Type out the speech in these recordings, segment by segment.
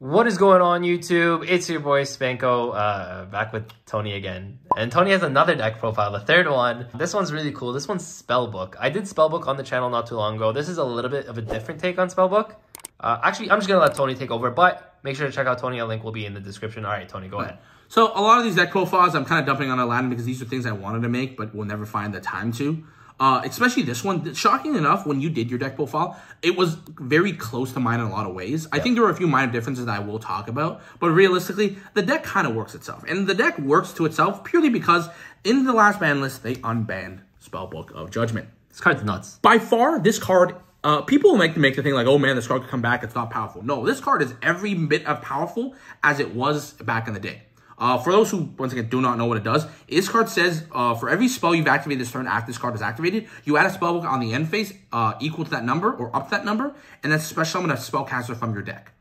What is going on YouTube? It's your boy Spanko, uh, back with Tony again. And Tony has another deck profile, the third one. This one's really cool. This one's Spellbook. I did Spellbook on the channel not too long ago. This is a little bit of a different take on Spellbook. Uh, actually, I'm just gonna let Tony take over, but make sure to check out Tony. A link will be in the description. All right, Tony, go ahead. So a lot of these deck profiles, I'm kind of dumping on Aladdin because these are things I wanted to make, but will never find the time to. Uh, especially this one. Shocking enough, when you did your deck profile, it was very close to mine in a lot of ways. I think there are a few minor differences that I will talk about, but realistically, the deck kind of works itself. And the deck works to itself purely because in the last ban list, they unbanned Spellbook of Judgment. This card's nuts. By far, this card, uh, people like to make the thing like, oh man, this card could come back, it's not powerful. No, this card is every bit of powerful as it was back in the day. Uh, for those who, once again, do not know what it does, this card says uh, for every spell you've activated this turn after this card is activated, you add a spellbook on the end phase uh, equal to that number or up that number, and then special summon a spellcaster from your deck.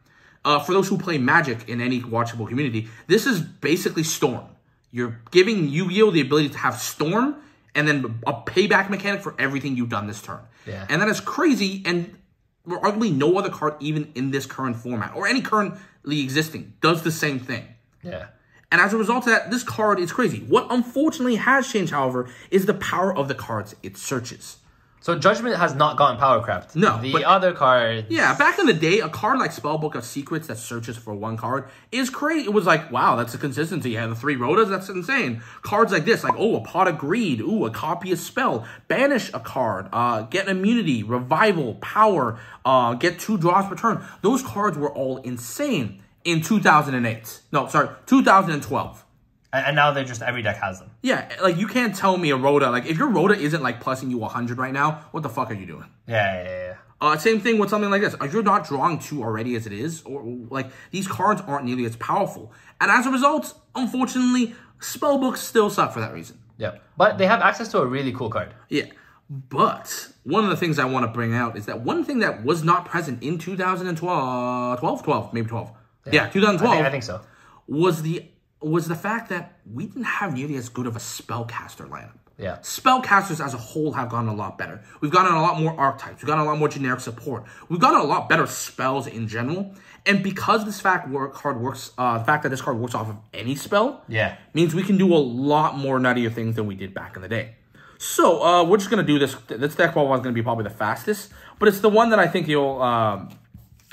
Uh, for those who play Magic in any watchable community, this is basically Storm. You're giving Yu-Gi-Oh! the ability to have Storm and then a payback mechanic for everything you've done this turn. Yeah. And that is crazy, and arguably no other card even in this current format or any currently existing does the same thing. Yeah. And as a result of that, this card is crazy. What unfortunately has changed, however, is the power of the cards it searches. So Judgment has not gotten power crept. No, The but- other cards. Yeah, back in the day, a card like Spellbook of Secrets that searches for one card is crazy. It was like, wow, that's a consistency. And the three rotas, that's insane. Cards like this, like, oh, a Pot of Greed, ooh, a copy of Spell, banish a card, uh, get immunity, revival, power, uh, get two draws per turn. Those cards were all insane in 2008. No, sorry, 2012. And, and now they're just, every deck has them. Yeah, like you can't tell me a Rota, like if your Rota isn't like plusing you 100 right now, what the fuck are you doing? Yeah, yeah, yeah. Uh, same thing with something like this. You're not drawing two already as it is, or like these cards aren't nearly as powerful. And as a result, unfortunately, spellbooks still suck for that reason. Yeah. But they have access to a really cool card. Yeah. But one of the things I want to bring out is that one thing that was not present in 2012, 12, 12 maybe 12. Yeah, 2012 I think, I think so. was the was the fact that we didn't have nearly as good of a spellcaster lineup. Yeah. Spellcasters as a whole have gotten a lot better. We've gotten a lot more archetypes. We've gotten a lot more generic support. We've gotten a lot better spells in general. And because this fact work card works, uh, the fact that this card works off of any spell, Yeah. means we can do a lot more nuttier things than we did back in the day. So uh, we're just gonna do this. This deck ball is gonna be probably the fastest, but it's the one that I think you'll. Um,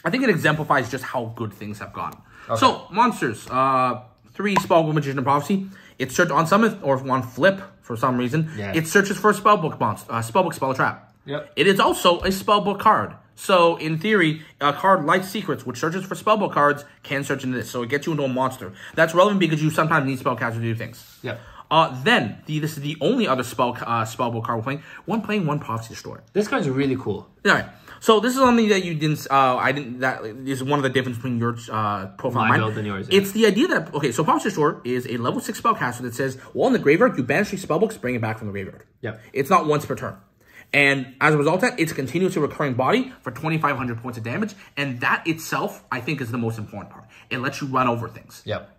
I think it exemplifies just how good things have gotten. So monsters, uh, three spellbook magician of prophecy. It search on summon or on flip for some reason. Yeah. It searches for a spellbook monster, uh, spellbook spell trap. Yep. It is also a spellbook card. So in theory, a card like Secrets, which searches for spellbook cards, can search into this. So it gets you into a monster. That's relevant because you sometimes need spellcasters to do things. Yep. Uh, then the, this is the only other spell uh, spellbook card we're playing. One playing, one prophecy destroyer. This card's really cool. All right. So this is something that you didn't. Uh, I didn't. That is one of the differences between your uh, profile My and mine. build and yours, yeah. It's the idea that okay. So prophecy destroyer is a level six spellcaster that says, "Well, in the graveyard, you banish three spellbooks, bring it back from the graveyard." Yep. It's not once per turn. And as a result of that, it's continuously recurring body for 2,500 points of damage. And that itself, I think, is the most important part. It lets you run over things. Yep.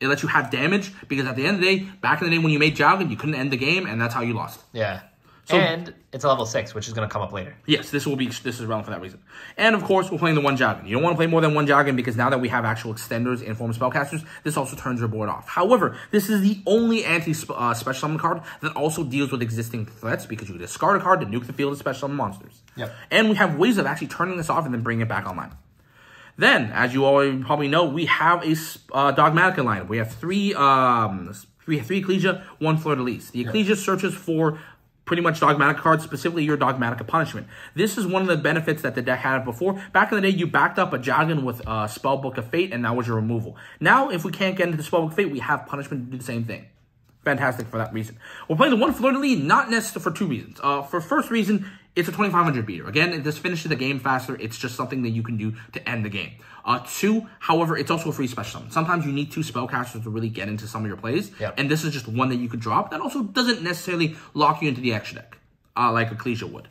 It lets you have damage because at the end of the day, back in the day when you made Jowgen, you couldn't end the game, and that's how you lost. Yeah. So- and it's a level six, which is going to come up later. Yes, this will be this is relevant for that reason. And of course, we're playing the one Jowgen. You don't want to play more than one Jowgen because now that we have actual extenders in form of spellcasters, this also turns your board off. However, this is the only anti uh, special summon card that also deals with existing threats because you can discard a card to nuke the field of special summon monsters. Yep. And we have ways of actually turning this off and then bringing it back online. Then, as you all probably know, we have a uh, Dogmatika line. We have three, um, have three Ecclesia, one Fleur de Lis. The Ecclesia searches for pretty much Dogmatic cards, specifically your Dogmatika Punishment. This is one of the benefits that the deck had before. Back in the day, you backed up a Jowgen with uh, Spellbook of Fate, and that was your removal. Now, if we can't get into the Spellbook of Fate, we have Punishment to do the same thing. Fantastic for that reason. We're playing the one de Lis, not necessarily for two reasons. Uh, for first reason, it's a 2500 beater. Again, this finishes the game faster. It's just something that you can do to end the game. Uh, two, however, it's also a free special summon. Sometimes you need two spellcasters to really get into some of your plays. Yep. And this is just one that you could drop that also doesn't necessarily lock you into the extra deck, uh, like Ecclesia would.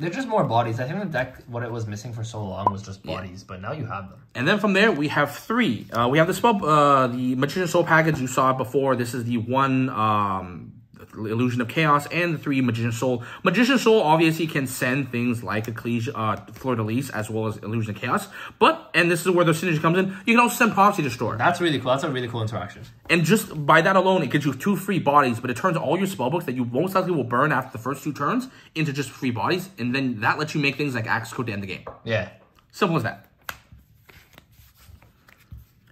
They're just more bodies. I think the deck, what it was missing for so long was just bodies, but now you have them. And then from there, we have three. Uh, we have the spell, uh, the Magician Soul package you saw it before. This is the one um, Illusion of Chaos, and the three Magician Soul. Magician Soul obviously can send things like Ecclesia, uh, Fleur de Lis, as well as Illusion of Chaos. But, and this is where the synergy comes in, you can also send Prophecy Destroyer. That's really cool. That's a really cool interaction. And just by that alone, it gives you two free bodies, but it turns all your spellbooks that you most likely will burn after the first two turns into just free bodies, and then that lets you make things like Access Code to end the game. Yeah. Simple as that.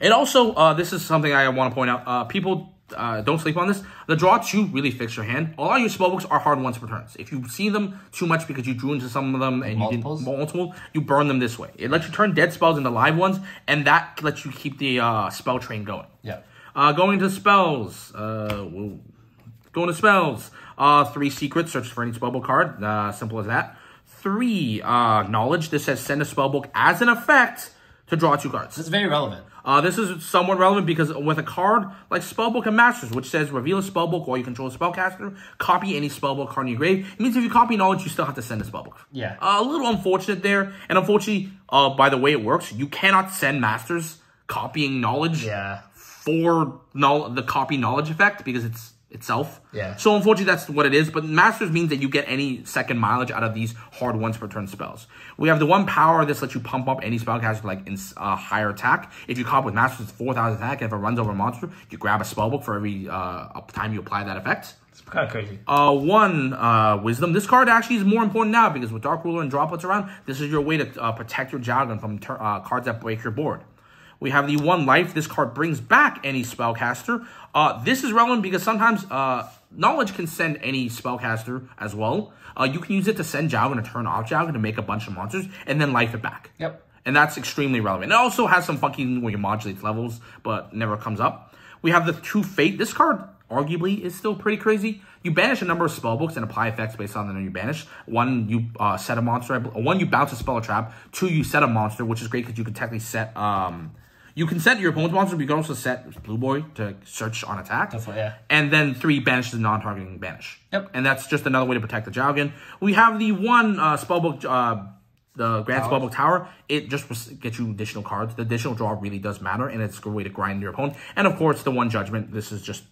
And also, uh, this is something I want to point out. Uh, people uh, don't sleep on this. The draw two really fix your hand. A lot of your spellbooks are hard ones per turns. If you see them too much because you drew into some of them and Multiples? you did multiple, you burn them this way. It lets you turn dead spells into live ones, and that lets you keep the uh, spell train going. Yeah. Uh, going to spells. Uh, we'll going to spells. Uh, three secrets. Search for any spellbook card. Uh, simple as that. Three uh, knowledge. This says send a spellbook as an effect to draw two cards. This is very relevant. Uh, this is somewhat relevant because with a card like Spellbook and Masters, which says reveal a spellbook while you control a spellcaster, copy any spellbook card in your grave. It means if you copy knowledge, you still have to send a spellbook. Yeah. Uh, a little unfortunate there, and unfortunately, uh, by the way it works, you cannot send Masters copying knowledge Yeah. for null the copy knowledge effect because it's itself. Yeah. So unfortunately, that's what it is. But masters means that you get any second mileage out of these hard once per turn spells. We have the one power. This lets you pump up any spellcaster like in uh, higher attack. If you cop with masters, it's four thousand attack. And if it runs over a monster, you grab a spellbook for every uh, time you apply that effect. It's kind of crazy. Uh, one uh, wisdom. This card actually is more important now because with Dark Ruler and droplets around, this is your way to uh, protect your Jowgen from uh, cards that break your board. We have the one life. This card brings back any spellcaster. Uh, this is relevant because sometimes uh, knowledge can send any spellcaster as well. Uh, you can use it to send Jowgen to turn off Jowgen to make a bunch of monsters and then life it back. Yep. And that's extremely relevant. It also has some funky where you modulates levels, but never comes up. We have the True Fate. This card arguably is still pretty crazy. You banish a number of spell books and apply effects based on the number you banish. One, you uh, set a monster. One, you bounce a spell or trap. Two, you set a monster, which is great because you can technically set. Um, you can set your opponent's monster, but you can also set Blue Boy to search on attack. That's what- yeah. And then three, banish the non-targeting banish. Yep. And that's just another way to protect the Jowgen. We have the one uh, spellbook, uh, the Grand Tower. Spellbook Tower. It just gets you additional cards. The additional draw really does matter, and it's a good way to grind your opponent. And of course, the one Judgment. This is just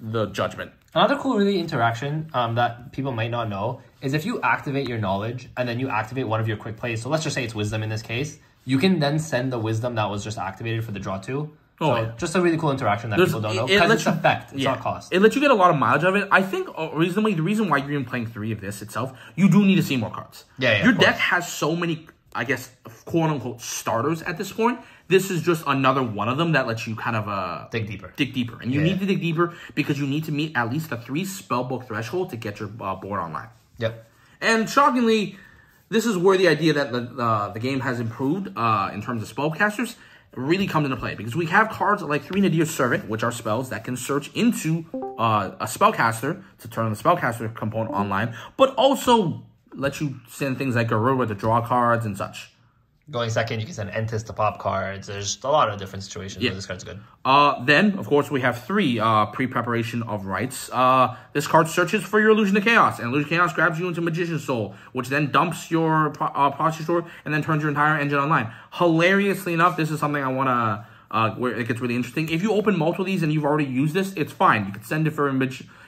the Judgment. Another cool, really interaction um, that people might not know is if you activate your knowledge and then you activate one of your quick plays. So let's just say it's wisdom in this case. You can then send the wisdom that was just activated for the draw two. Oh, so yeah. just a really cool interaction that There's- people don't know it- it lets it's you- effect. It's yeah. not cost. It lets you get a lot of mileage out of it. I think uh, reasonably the reason why you're even playing three of this itself, you do need to see more cards. Yeah, yeah, Your deck has so many, I guess, quote unquote starters at this point. This is just another one of them that lets you kind of uh Dig deeper. dig deeper, and you need to dig deeper because you need to meet at least the three spellbook threshold to get your uh, board online. Yep. And shockingly, this is where the idea that the uh, the game has improved uh, in terms of spellcasters really comes into play because we have cards like Three Nadir Servant, which are spells that can search into uh, a spellcaster to turn the spellcaster component online, but also let you send things like Garura to draw cards and such. Going second, you can send Entis to pop cards. There's a lot of different situations Yeah. where this card's good. Uh, then, of course, we have three uh, pre-preparation of rites. Uh, this card searches for your Illusion of Chaos, and Illusion of Chaos grabs you into Magician's Soul, which then dumps your uh, Proxy Store and then turns your entire engine online. Hilariously enough, this is something I want to, uh, where it gets really interesting. If you open multiple of these and you've already used this, it's fine. You can send it for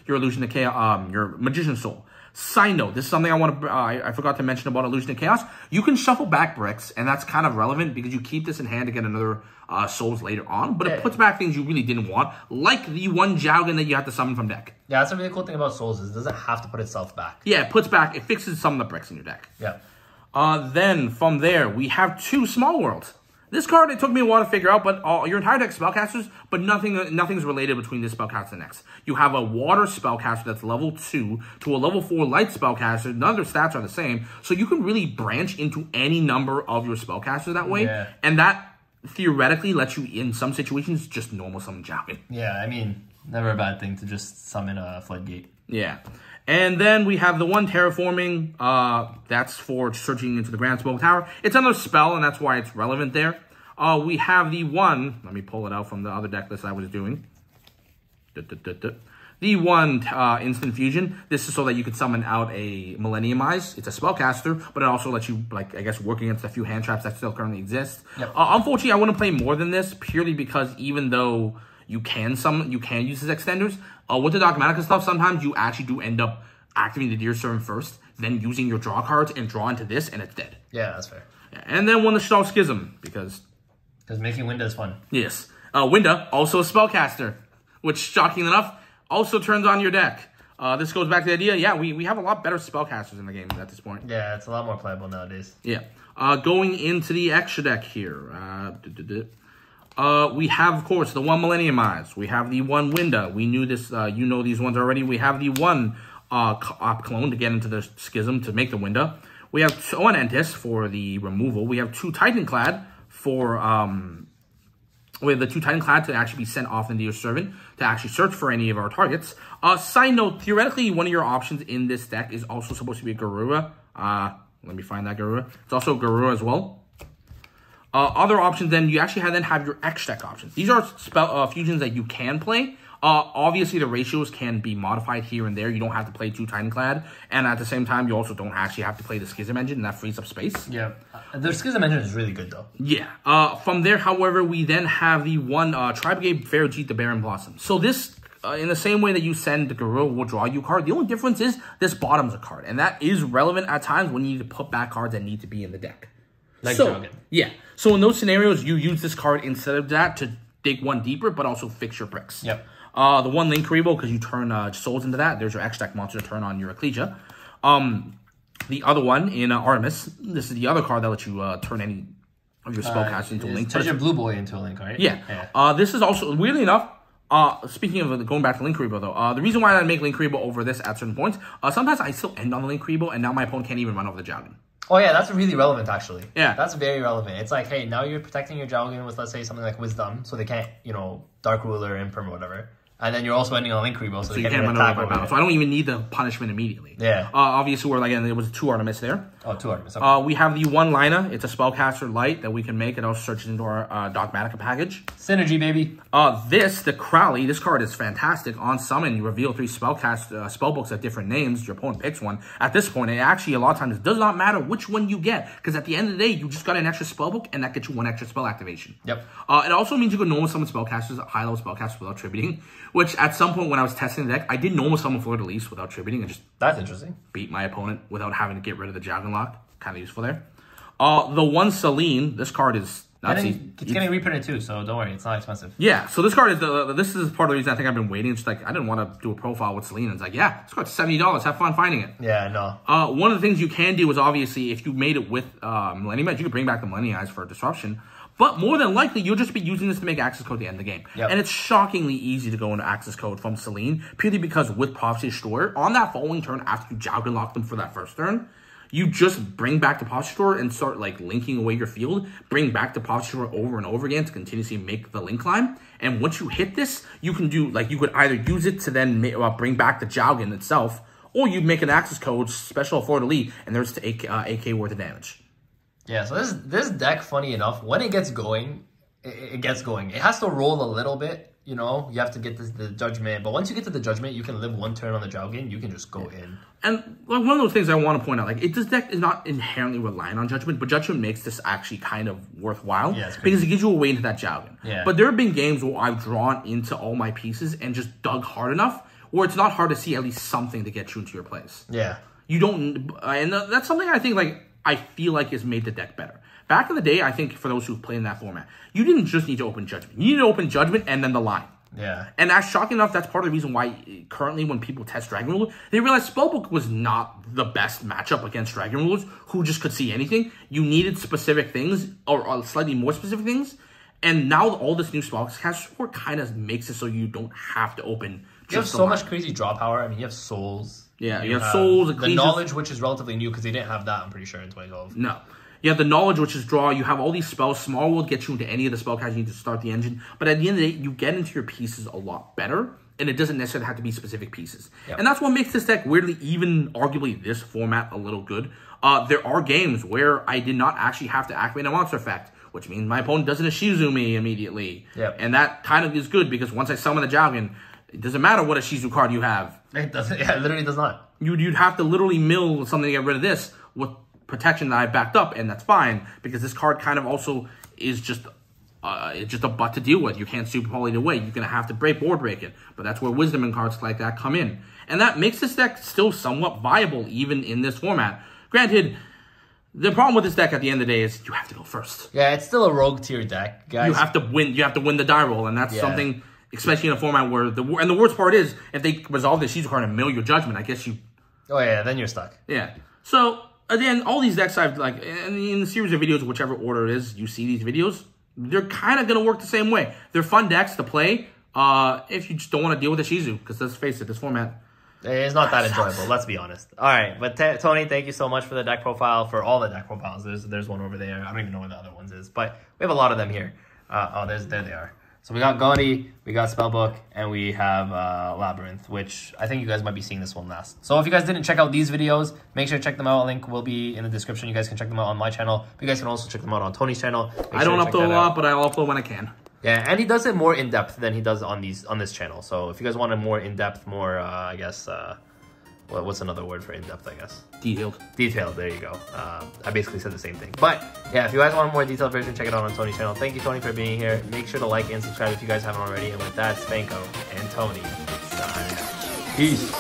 your Illusion of Chaos, um, your Magician's Soul. Side note, this is something I want to, uh, I, I forgot to mention about Illusion of Chaos. You can shuffle back bricks, and that's kind of relevant because you keep this in hand to get another uh, souls later on, but Yeah. it puts back things you really didn't want, like the one Jowgen that you have to summon from deck. Yeah, that's a really cool thing about Souls is it doesn't have to put itself back. Yeah, it puts back, it fixes some of the bricks in your deck. Yeah. Uh, then from there, we have two small worlds. This card, it took me a while to figure out, but all, your entire deck spellcasters, but nothing, nothing's related between this spellcaster and next. You have a water spellcaster that's level two to a level four light spellcaster. None of their stats are the same, so you can really branch into any number of your spellcasters that way, Yeah. and that theoretically lets you, in some situations, just normal summon Jowgen. Yeah, I mean, never a bad thing to just summon a floodgate. Yeah. And then we have the one terraforming. Uh, that's for searching into the Grand Smoke Tower. It's another spell, and that's why it's relevant there. Uh, we have the one. Let me pull it out from the other deck list I was doing. Duh, duh, duh, duh. The one uh, instant fusion. This is so that you could summon out a Millennium Eyes. It's a spellcaster, but it also lets you, like, I guess, work against a few hand traps that still currently exist. Yep. Uh, unfortunately, I want to play more than this purely because even though you can some you can use his extenders. Uh, with the Dogmatika stuff, sometimes you actually do end up activating the Deer Servant first, then using your draw cards and draw into this, and it's dead. Yeah, that's fair. And then one the Shaddoll Schism, because Because making Winda is fun. yes. Uh, Winda, also a spellcaster, which shocking enough, also turns on your deck. Uh, this goes back to the idea, yeah, we, we have a lot better spellcasters in the game at this point. Yeah, it's a lot more playable nowadays. Yeah. Uh, going into the extra deck here. Uh. Uh, we have, of course, the one Millennium Eyes. We have the one Winda. We knew this. Uh, you know these ones already. We have the one uh, op clone to get into the schism to make the Winda. We have one Entis for the removal. We have two Titaniklad for um, we have the two Titaniklad to actually be sent off into your servant to actually search for any of our targets. Uh, side note, theoretically, one of your options in this deck is also supposed to be a Garura. Uh, let me find that Garura. It's also Garura as well. Uh, other options, then you actually have then have your X deck options. These are spell uh, fusions that you can play. Uh, obviously, the ratios can be modified here and there. You don't have to play two Titaniklad, and at the same time, you also don't actually have to play the Schism engine, and that frees up space. Yeah. The Schism engine is really good, though. Yeah. Uh, from there, however, we then have the one uh, Tri-Brigade Ferrijit the Barren Blossom. So this, uh, in the same way that you send the Garura will draw you a card, the only difference is this bottom's a card, and that is relevant at times when you need to put back cards that need to be in the deck. Like so, Jowgen. Yeah. So in those scenarios, you use this card instead of that to dig one deeper, but also fix your bricks. Yep. Uh, the one Linkuriboh, because you turn uh, souls into that. There's your X deck monster to turn on your Ecclesia. Um, the other one in uh, Artemis, this is the other card that lets you uh, turn any of your spellcasters into a Link. Turn your blue boy into a link, right? Yeah. Yeah. Uh, this is also weirdly enough. Uh, speaking of going back to Linkuriboh though, uh, the reason why I make Linkuriboh over this at certain points, uh, sometimes I still end on the Link Rebo, and now my opponent can't even run over the Jowgen. Oh yeah, that's really relevant actually. Yeah. That's very relevant. It's like, hey, now you're protecting your Jowgen with let's say something like Wisdom, so they can't, you know, Dark Ruler, Imperm, or whatever. And then you're also ending on Linkuriboh, so, So they you can't, run attack over my battle. So I don't even need the punishment immediately. Yeah. Uh, obviously, we're like, and there was two Artemis there. Oh, two Artemis. Okay. Uh, we have the one liner. It's a spellcaster light that we can make. It also searches into our uh, Dogmatika package. Synergy, baby. Uh, this, the Crowley, this card is fantastic. On summon, you reveal three spellcast uh, spellbooks at different names. Your opponent picks one. At this point, it actually a lot of times does not matter which one you get, because at the end of the day, you just got an extra spellbook, and that gets you one extra spell activation. Yep. Uh, it also means you can normal summon spellcasters, high level spellcasters without tributing. Which at some point when I was testing the deck, I did normal summon Fleur de Lis without tributing and just That's interesting. beat my opponent without having to get rid of the Javelin Lock. Kind of useful there. Uh, the one Selene, this card is not And see- it's getting reprinted too, so don't worry, it's not expensive. yeah, so this card is the this is part of the reason I think I've been waiting. It's like I didn't want to do a profile with Selene. It's like, yeah, this card's seventy dollars. Have fun finding it. Yeah, no. Uh, one of the things you can do is obviously if you made it with uh, Millennium Eyes, you can bring back the Millennium Eyes for disruption. But more than likely, you'll just be using this to make access code to end of the game. Yep. And it's shockingly easy to go into access code from Selene, purely because with Prophecy Destroyer, on that following turn after you Jowgen lock them for that first turn, you just bring back the Destroyer and start like linking away your field, bring back the Destroyer over and over again to continuously make the link line. And once you hit this, you can do like you could either use it to then uh, bring back the Jowgen itself, or you make an access code special for the lead, and there's the AK, uh, AK worth of damage. Yeah, so this this deck, funny enough, when it gets going, it, it gets going. It has to roll a little bit, you know. You have to get this, the judgment, but once you get to the judgment, you can live one turn on the Jowgen. You can just go in. And like one of those things I want to point out, like it, this deck is not inherently reliant on judgment, but judgment makes this actually kind of worthwhile Yeah, because it gives you a way into that Jowgen. Yeah. But there have been games where I've drawn into all my pieces and just dug hard enough where it's not hard to see at least something to get you into your place. Yeah, You don't, and that's something I think like I feel like has made the deck better. Back in the day, I think for those who've played in that format, you didn't just need to open judgment. You need to open judgment and then the line. yeah, And that's shocking enough. That's part of the reason why currently when people test Dragon Ruler, they realize Spellbook was not the best matchup against Dragon Rulers who just could see anything. You needed specific things or, or slightly more specific things. And now all this new Spellcast support kind of makes it so you don't have to open you have just so line. much crazy draw power. I mean, you have souls. Yeah, you have souls, The knowledge, which is relatively new because they didn't have that. I'm pretty sure in 2012. No. You have the knowledge, which is draw. You have all these spells. Small will get you into any of the spellcasts you need to start the engine. But at the end of the day, you get into your pieces a lot better, and it doesn't necessarily have to be specific pieces. Yep. And that's what makes this deck weirdly, even arguably this format, a little good. Uh, there are games where I did not actually have to activate a monster effect, which means my opponent doesn't Ishizu me immediately. Yep. And that kind of is good because once I summon the Jowgen, it doesn't matter what Ishizu card you have. It doesn't. Yeah, it literally does not. You'd, you'd have to literally mill something to get rid of this with protection that I backed up, and that's fine because this card kind of also is just uh, it's just a butt to deal with. You can't super poly it away. You're gonna have to break board break it. But that's where wisdom and cards like that come in, and that makes this deck still somewhat viable even in this format. Granted, the problem with this deck at the end of the day is you have to go first. Yeah, it's still a rogue tier deck, guys. You have to win. You have to win the die roll, and that's Yeah. something, especially in a format where the and the worst part is if they resolve this Shizu card and mill your judgment. I guess you oh yeah, then you're stuck. yeah. So again, all these decks I've like in, the series of videos, whichever order it is you see these videos, they're kind of gonna work the same way. They're fun decks to play. Uh, if you just don't want to deal with the Shizu, because let's face it, this format. It's not that enjoyable. Let's be honest. All right, but t- Tony, thank you so much for the deck profile for all the deck profiles. There's there's one over there. I don't even know where the other ones is, but we have a lot of them here. Uh, oh, there's there they are. So we got Gaudy, we got Spellbook, and we have uh, Labyrinth, which I think you guys might be seeing this one last. So if you guys didn't check out these videos, make sure to check them out. Link will be in the description. You guys can check them out on my channel. You guys can also check them out on Tony's channel. Make I sure don't upload a lot, but I'll upload when I can. Yeah, and he does it more in depth than he does on these on this channel. So if you guys want a more in depth, more uh, I guess uh, what, what's another word for in depth? I guess Detailed. detailed. There you go. Uh, I basically said the same thing. But yeah, if you guys want a more detailed version, check it out on Tony's channel. Thank you, Tony, for being here. Make sure to like and subscribe if you guys haven't already. And with that, Spanko and Tony. Peace.